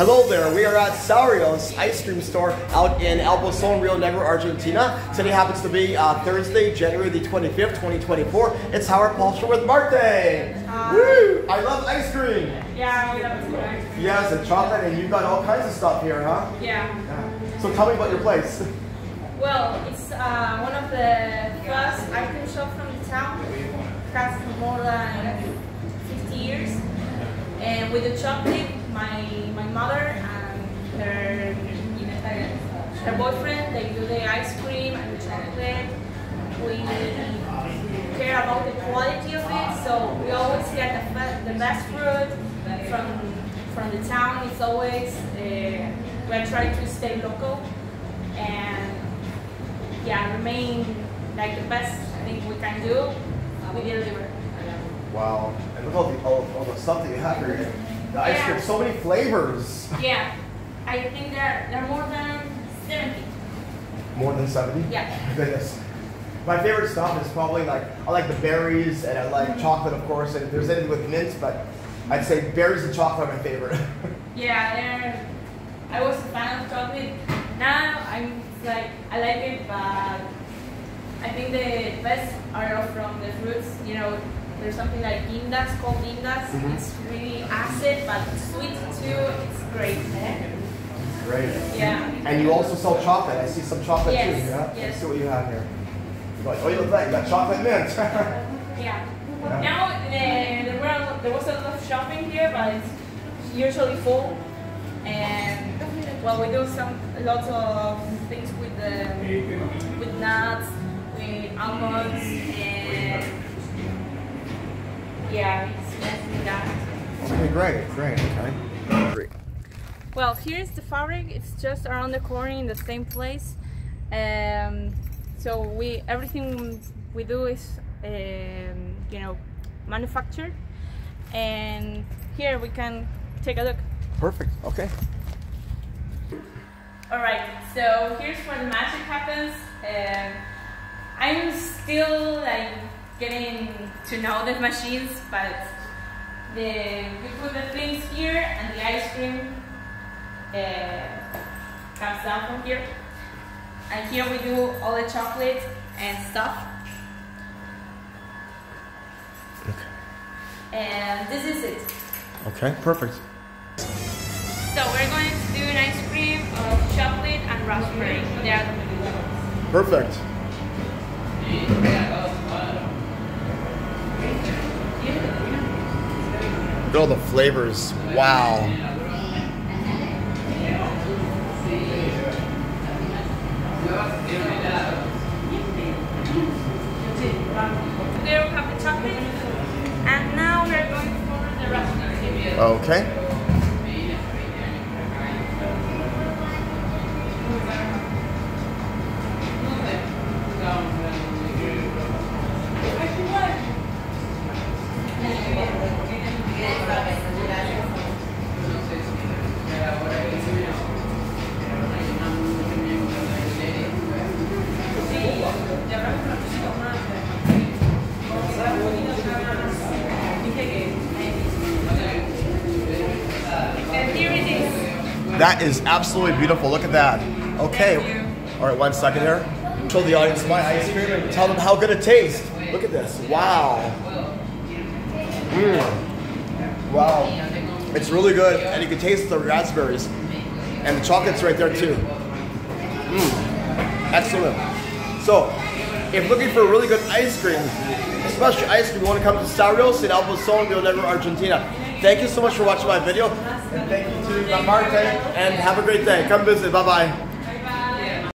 Hello there, we are at Saurio's ice cream store out in El Bolson, Rio Negro, Argentina. Today happens to be uh, Thursday, January the 25th, 2024. It's Howard Paul Shore with Marte. Woo! I love ice cream. Yeah, we love ice cream. Yes, and chocolate, and you've got all kinds of stuff here, huh? Yeah. Yeah. So tell me about your place. Well, it's uh, one of the first ice cream shops from the town. Has more than 50 years. And with the chocolate, my my mother and her her boyfriend, they do the ice cream and the chocolate. We care about the quality of it, so we always get the, the best fruit from from the town. It's always uh, we're trying to stay local and yeah, remain like the best thing we can do. We deliver. Wow. And look all the, all, all the stuff that you have here. The ice cream, so many flavors. Yeah, I think there there are more than 70. More than 70? Yeah. My goodness. My favorite stuff is probably like, I like the berries and I like mm-hmm. chocolate, of course, and if there's anything with mint, but I'd say berries and chocolate are my favorite. Yeah, there. I was a fan of chocolate. Now I'm like I like it, but I think the best are from the fruits. You know, there's something like indas called indas. Mhm. It's really acid but sweet too. It's great. Great. Yeah. And you also sell chocolate. I see some chocolate Yes, too. Yeah? yes. Let's see what you have here. You're like, oh, you look like you got chocolate mint. Yeah. Now uh, there, were, there was a lot of shopping here, but it's usually full. And well, we do some lots of things with the with nuts, with almonds, and yeah, it's mostly that. okay, great, great, okay. Great. Well, here's the fabric. It's just around the corner in the same place. Um, so we everything we do is um, you know manufactured, and here we can take a look. Perfect, okay. All right. So here's where the magic happens. Um, I'm still like getting to know the machines, but the we put the things here and the ice cream uh, comes down from here. And here we do all the chocolate and stuff. Okay. And this is it. Okay, perfect. So we're going to do an ice cream of chocolate and raspberry. They are the. Perfect. Look at all the flavors. Wow. We have the chocolate, and now we're going for the raspberry. Okay. That is absolutely beautiful. Look at that. Okay. All right, one second here. Show the audience my ice cream and tell them how good it tastes. Look at this. Wow. Mm. Wow. It's really good, and you can taste the raspberries. And the chocolate's right there, too. Mm. Excellent. So, if looking for really good ice cream, especially ice cream, you want to come to Saurios in El Bolson, Rio Negro, Argentina. Thank you so much for watching my video, and thank you to Marte, and have a great day. Come visit. Bye-bye.